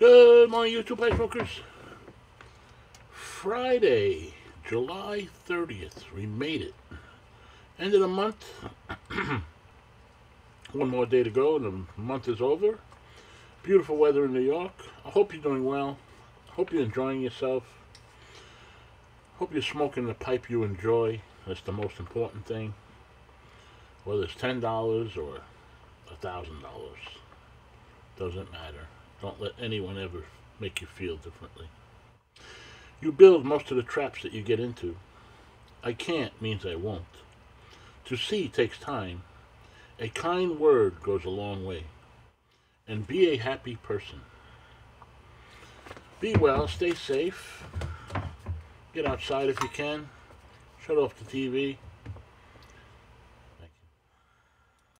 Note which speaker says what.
Speaker 1: Good morning, YouTube pipe smokers. Friday, July 30th. We made it. End of the month. One more day to go, and the month is over. Beautiful weather in New York. I hope you're doing well. Hope you're enjoying yourself. Hope you're smoking the pipe you enjoy. That's the most important thing. Whether it's $10 or $1,000. Doesn't matter. Don't let anyone ever make you feel differently. You build most of the traps that you get into. I can't means I won't. To see takes time. A kind word goes a long way. And be a happy person. Be well, stay safe. Get outside if you can. Shut off the TV.